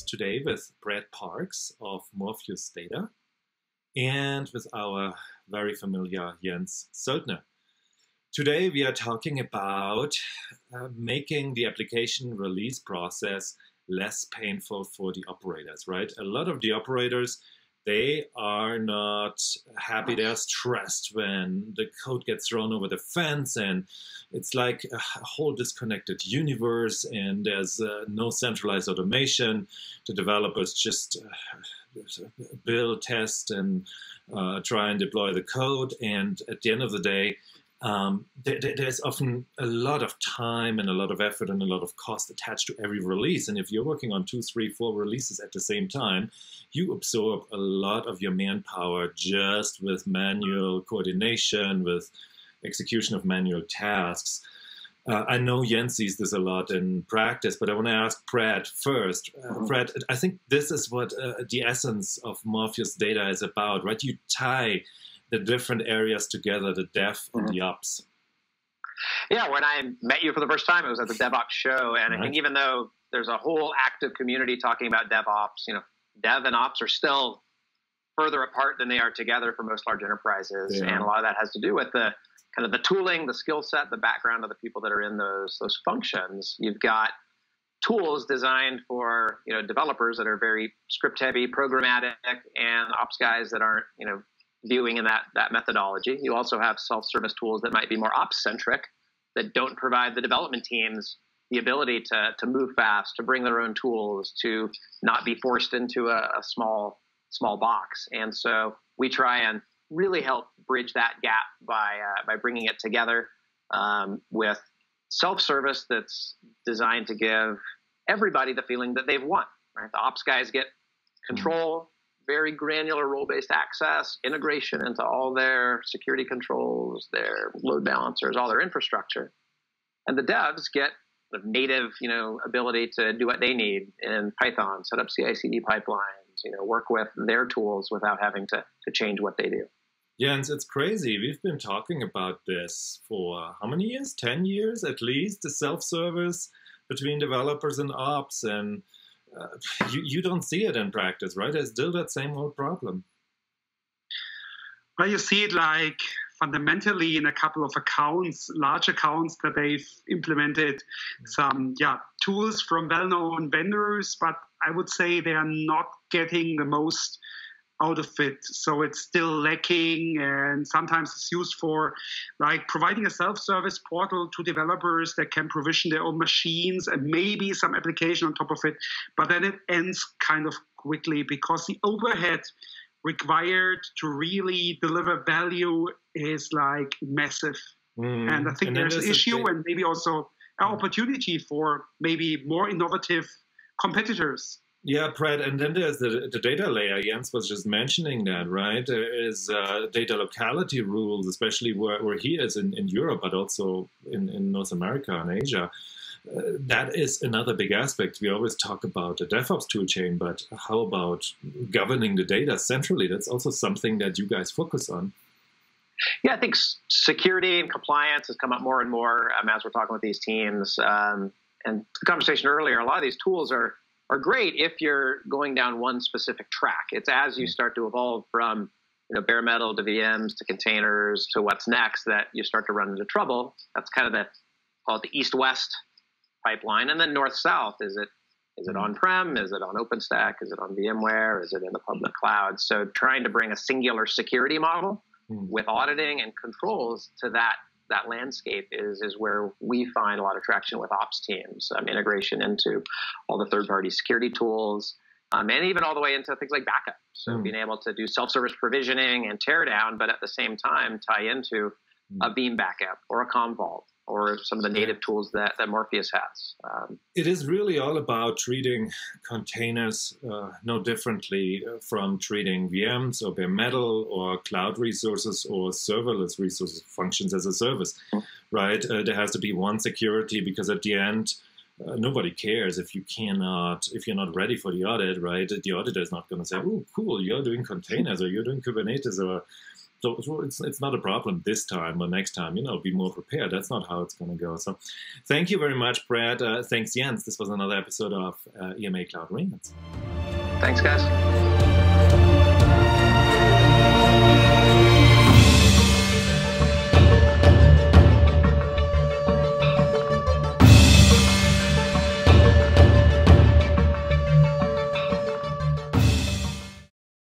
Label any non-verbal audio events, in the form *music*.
today with Brad Parks of Morpheus Data and with our very familiar Jens Söldner. Today we are talking about uh, making the application release process less painful for the operators, right? A lot of the operators they are not happy. They're stressed when the code gets thrown over the fence, and it's like a whole disconnected universe. And there's uh, no centralized automation. The developers just uh, build, test, and uh, try and deploy the code. And at the end of the day, um, there, there's often a lot of time and a lot of effort and a lot of cost attached to every release. And if you're working on two, three, four releases at the same time, you absorb a lot of your manpower just with manual coordination, with execution of manual tasks. Uh, I know Jens sees this a lot in practice, but I want to ask Brad first. Uh, mm-hmm. Brad, I think this is what uh, the essence of Morpheus data is about, right? You tie the different areas together, the dev and mm-hmm. the ops. Yeah, when I met you for the first time, it was at the DevOps show, and right. I think even though there's a whole active community talking about DevOps, you know, Dev and Ops are still further apart than they are together for most large enterprises, yeah. and a lot of that has to do with the kind of the tooling, the skill set, the background of the people that are in those those functions. You've got tools designed for you know developers that are very script heavy, programmatic, and ops guys that aren't you know viewing in that that methodology. You also have self-service tools that might be more ops-centric, that don't provide the development teams the ability to to move fast, to bring their own tools, to not be forced into a, a small small box. And so we try and really help bridge that gap by uh, by bringing it together um, with self-service that's designed to give everybody the feeling that they've won. Right, the ops guys get control, very granular role-based access, integration into all their security controls, their load balancers, all their infrastructure. And the devs get native, you know, ability to do what they need in Python, set up CI/CD pipelines, you know, work with their tools without having to to change what they do. Yeah, and it's crazy. We've been talking about this for how many years? Ten years at least. The self-service between developers and ops, and uh, *laughs* you, you don't see it in practice, right? There's still that same old problem. Well, you see it like fundamentally in a couple of accounts, large accounts that they've implemented some yeah tools from well-known vendors, but I would say they are not getting the most out of it. So it's still lacking, and sometimes it's used for like providing a self-service portal to developers that can provision their own machines and maybe some application on top of it. But then it ends kind of quickly because the overhead required to really deliver value is like massive. Mm. And I think and there's an issue and maybe also an opportunity for maybe more innovative competitors. Yeah, Brad, and then there's the, the data layer. Jens was just mentioning that, right? There is uh, data locality rules, especially where, where he is in, in Europe, but also in, in North America and Asia. Uh, that is another big aspect. We always talk about the DevOps toolchain, but how about governing the data centrally? That's also something that you guys focus on. Yeah, I think security and compliance has come up more and more um, as we're talking with these teams. Um, and the conversation earlier, a lot of these tools are are great if you're going down one specific track. It's as you mm. start to evolve from you know bare metal to VMs to containers to what's next that you start to run into trouble. That's kind of the call it the east west pipeline, and then north south. Is it is it mm. on prem? Is it on OpenStack? Is it on VMware? Is it in the public cloud? So trying to bring a singular security model mm. with auditing and controls to that that landscape is is where we find a lot of traction with ops teams, um, integration into all the third party security tools, um, and even all the way into things like backup. So mm. being able to do self service provisioning and teardown, but at the same time tie into a Veeam backup or a Commvault or some of the native tools that, that Morpheus has. Um, it is really all about treating containers uh, no differently from treating VMs or bare metal or cloud resources or serverless resources functions as a service, mm-hmm. right? Uh, there has to be one security because at the end, uh, nobody cares if you cannot if you're not ready for the audit right the auditor is not going to say oh cool you're doing containers or you're doing kubernetes or So it's, it's not a problem this time or next time. You know, be more prepared. That's not how it's going to go. So, thank you very much, Brad. Uh, thanks, Jens. This was another episode of uh, EMA Cloud Rants. Thanks, guys.